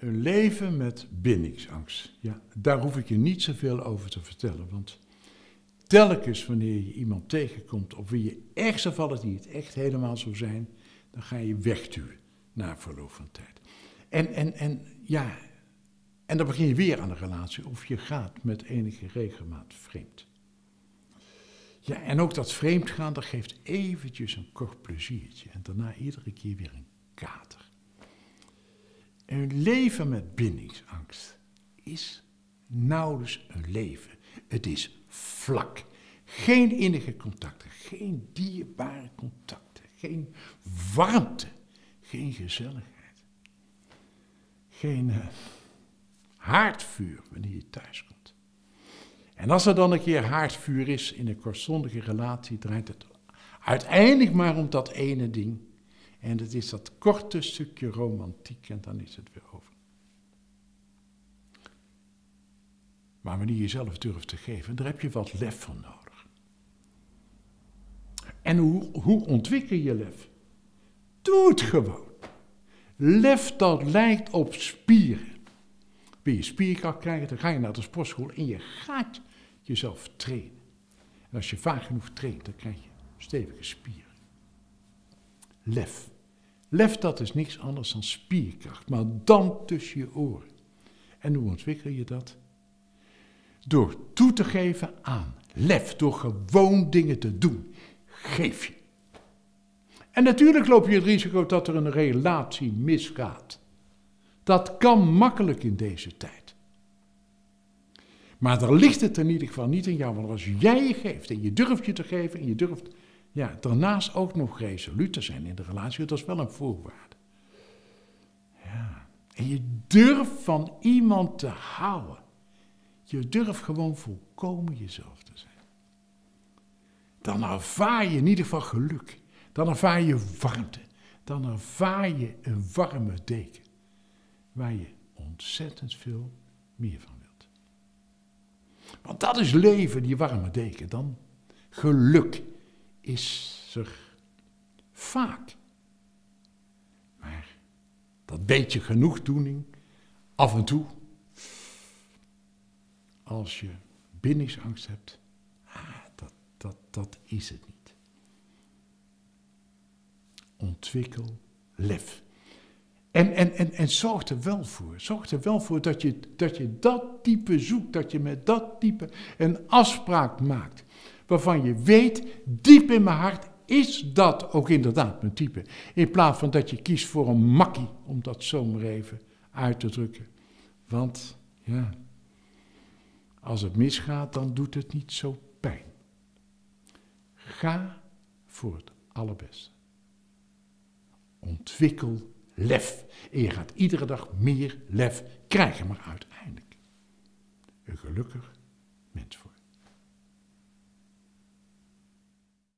Een leven met bindingsangst. Ja, daar hoef ik je niet zoveel over te vertellen. Want telkens wanneer je iemand tegenkomt op wie je echt zou vallen die het echt helemaal zou zijn, dan ga je wegduwen na verloop van tijd. En, en, en ja, en dan begin je weer aan een relatie of je gaat met enige regelmaat vreemd. Ja, en ook dat vreemdgaan, dat geeft eventjes een kort pleziertje en daarna iedere keer weer een kater. Een leven met bindingsangst is nauwelijks een leven. Het is vlak. Geen innige contacten, geen dierbare contacten, geen warmte, geen gezelligheid, geen uh, haardvuur wanneer je thuis komt. En als er dan een keer haardvuur is in een kortstondige relatie, draait het uiteindelijk maar om dat ene ding. En dat is dat korte stukje romantiek en dan is het weer over. Maar wanneer je jezelf durft te geven, daar heb je wat lef voor nodig. En hoe, hoe ontwikkel je lef? Doe het gewoon. Lef dat lijkt op spieren. Wil je spierkracht krijgen, dan ga je naar de sportschool en je gaat jezelf trainen. En als je vaak genoeg traint, dan krijg je stevige spieren. Lef. Lef dat is niks anders dan spierkracht, maar dan tussen je oren. En hoe ontwikkel je dat? Door toe te geven aan lef, door gewoon dingen te doen. Geef je. En natuurlijk loop je het risico dat er een relatie misgaat. Dat kan makkelijk in deze tijd. Maar daar ligt het in ieder geval niet in jou. Want als jij geeft en je durft je te geven en je durft ja, daarnaast ook nog resoluut te zijn in de relatie, dat is wel een voorwaarde. Ja. En je durft van iemand te houden. Je durft gewoon volkomen jezelf te zijn. Dan ervaar je in ieder geval geluk. Dan ervaar je warmte. Dan ervaar je een warme deken. Waar je ontzettend veel meer van wilt. Want dat is leven, die warme deken. Dan geluk is er vaak. Maar dat beetje genoegdoening, af en toe, als je bindingsangst hebt, ah, dat, dat, dat is het niet. Ontwikkel lef. En, en, en, en zorg er wel voor. Zorg er wel voor dat je, dat je dat type zoekt. Dat je met dat type een afspraak maakt waarvan je weet, diep in mijn hart is dat ook inderdaad mijn type. In plaats van dat je kiest voor een makkie, om dat zomaar even uit te drukken. Want, ja, als het misgaat, dan doet het niet zo pijn. Ga voor het allerbeste. Ontwikkel lef. En je gaat iedere dag meer lef krijgen, maar uiteindelijk een gelukkig